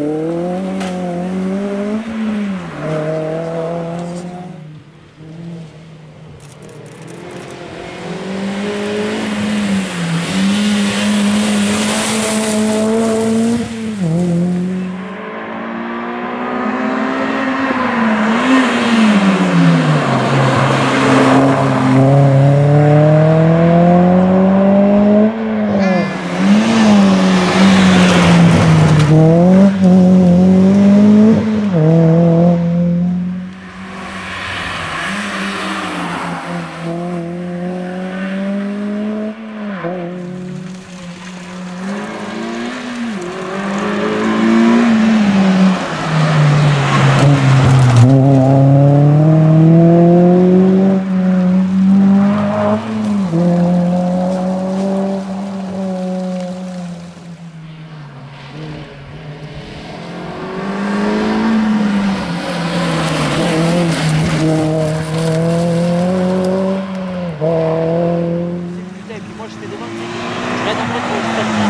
Hum. して出番ついて、ライトブロック